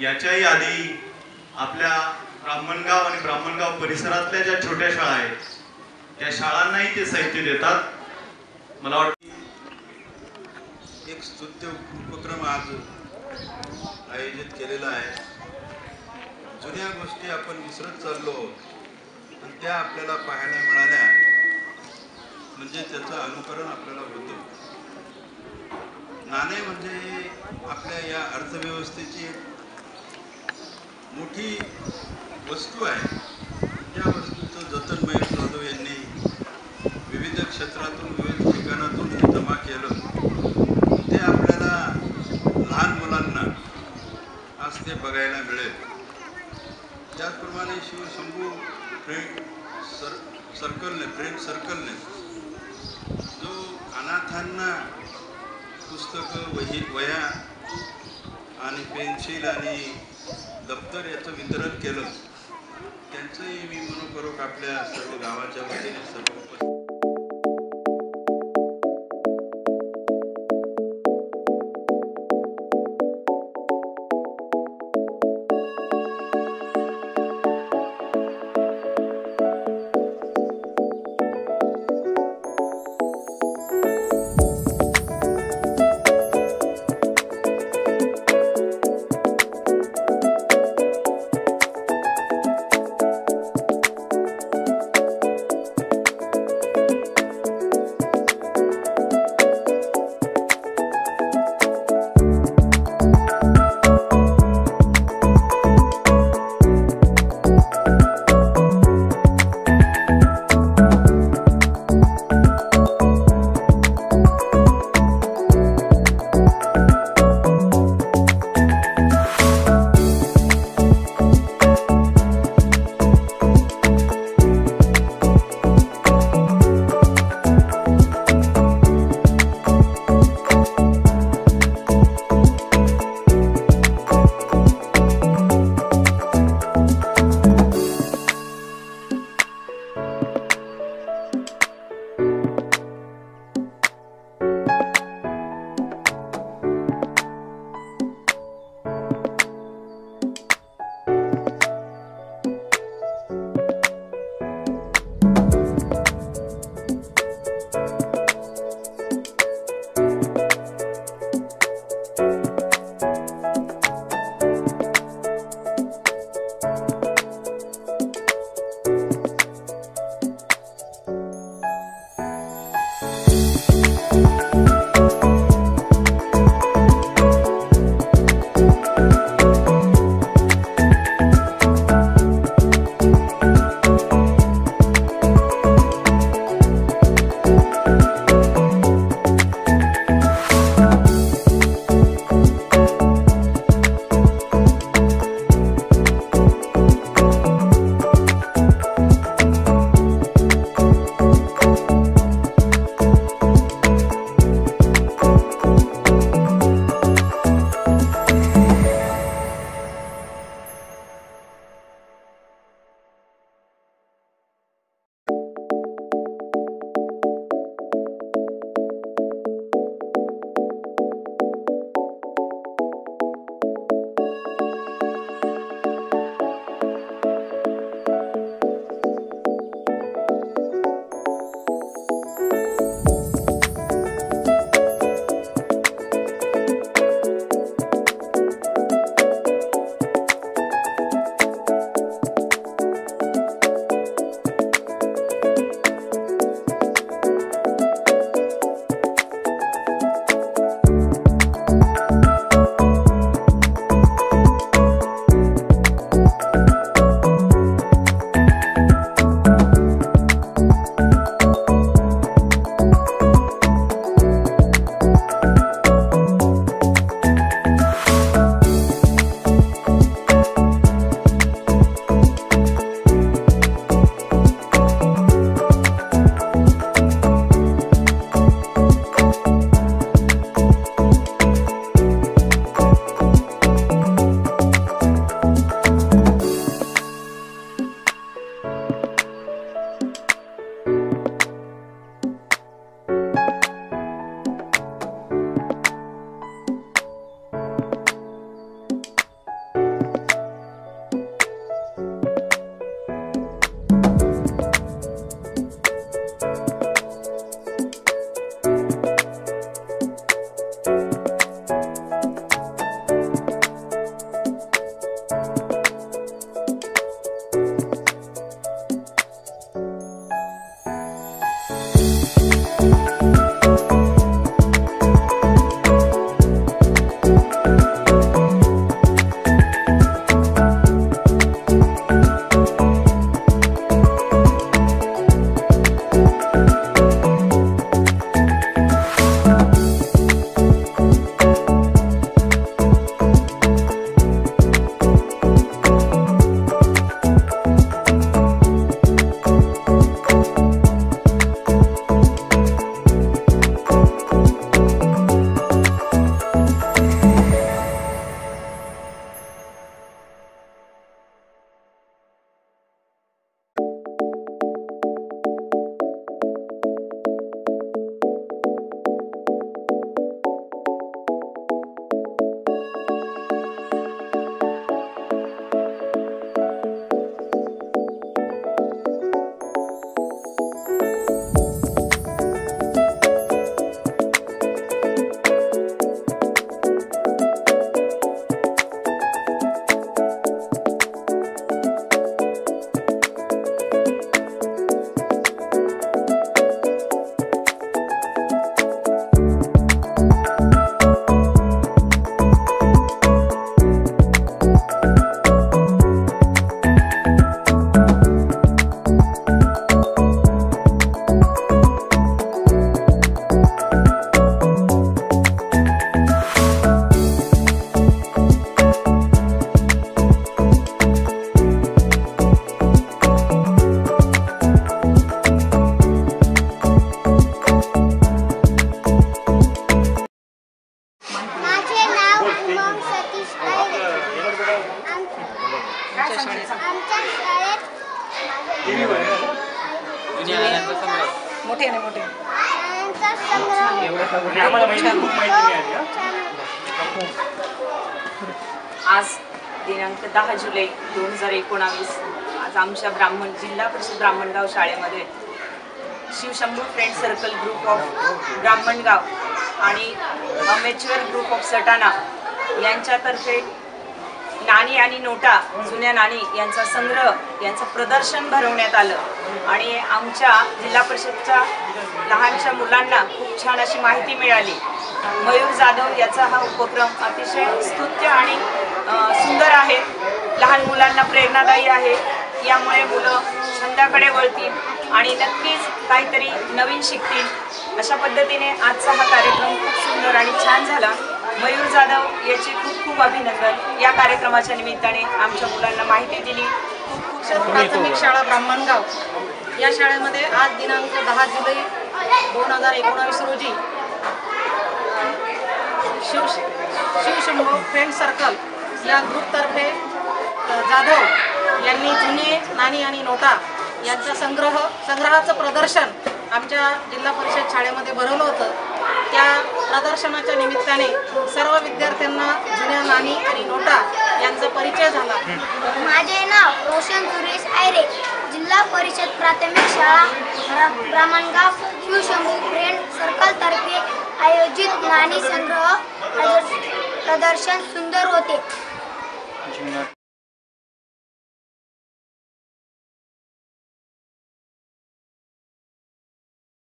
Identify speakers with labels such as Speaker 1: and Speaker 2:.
Speaker 1: याच्याही आधी आपल्या ब्राह्मणगाव आणि ब्राह्मणगाव परिसरातल्या ज्या छोट्या शाळा आहेत त्या शाळांनाही ते साहित्य देतात. मला वाटतं
Speaker 2: एक स्तुत्य उपक्रम आज आयोजित केलेला आहे. जुन्या गोष्टी आपण विसरत चाललो आणि त्या आपल्याला पाहायला मिळाल्या. म्हणजे त्याचं अनुकरण आपल्याला होतं. नाणे म्हणजे आपल्या या अर्थव्यवस्थेची एक मोठी वस्तू आहे. त्या वस्तूचं जतन महेश जाधव यांनी विविध क्षेत्रातून विविध ठिकाणातून हे जमा केलं. ते आपल्याला लहान मुलांना आज ते बघायला मिळेल. त्याचप्रमाणे शिवशंभू फ्रेंड सर सर्कलने फ्रेंड सर्कलने जो अनाथांना पुस्तकं वही वया आणि पेन्सिल आणि दप्तर याचं वितरण केलं. त्यांचंही मी मनोपरोक आपल्या सर्व गावाच्या वतीने सर्व
Speaker 3: मोठे ना मोठे
Speaker 4: आज दिनांक दहा जुलै दोन हजार एकोणावीस आज आमच्या ब्राह्मण जिल्हा परिषद ब्राह्मणगाव शाळेमध्ये Shivshambhu friend circle group of Brahmangaon आणि अमेच्युअर ग्रुप ऑफ सटाणा यांच्यातर्फे नाणी आणि नोटा जुन्या नाणी यांचा संग्रह यांचं प्रदर्शन भरवण्यात आलं. आणि आमच्या जिल्हा परिषदच्या लहानशा मुलांना खूप छान अशी माहिती मिळाली. मयूर जाधव याचा हा उपक्रम अतिशय स्तुत्य आणि सुंदर आहे. लहान मुलांना प्रेरणादायी आहे. यामुळे मुलं छंदाकडे वळतील आणि नक्कीच काहीतरी नवीन शिकतील. अशा पद्धतीने आजचा हा कार्यक्रम खूप सुंदर आणि छान झाला. मयूर जाधव याचे खूप खूप अभिनंदन. या कार्यक्रमाच्या निमित्ताने आमच्या मुलांना माहिती दिली.
Speaker 3: प्राथमिक शाळा ब्राह्मणगाव. या शाळेमध्ये आज दिनांक दहा जुलै दोन हजार एकोणावीस रोजी शिव शिवशंभो फ्रेंड सर्कल या ग्रुपतर्फे जाधव यांनी जुने नाणी आणि नोटा यांचा संग्रह संग्रहाचं प्रदर्शन आमच्या जिल्हा परिषद शाळेमध्ये भरवलं होतं. त्या प्रदर्शनाच्या निमित्ताने सर्व विद्यार्थ्यांना जुन्या नाणी आणि नोटा यांचा परिचय झाला.
Speaker 5: माझे नाव रोशन सुरेश आयरे. जिल्हा परिषद प्राथमिक शाळा ब्राह्मणगाव शिवशंभू फ्रेंड सर्कलतर्फे आयोजित नाणी संग्रह प्रदर्शन सुंदर होते.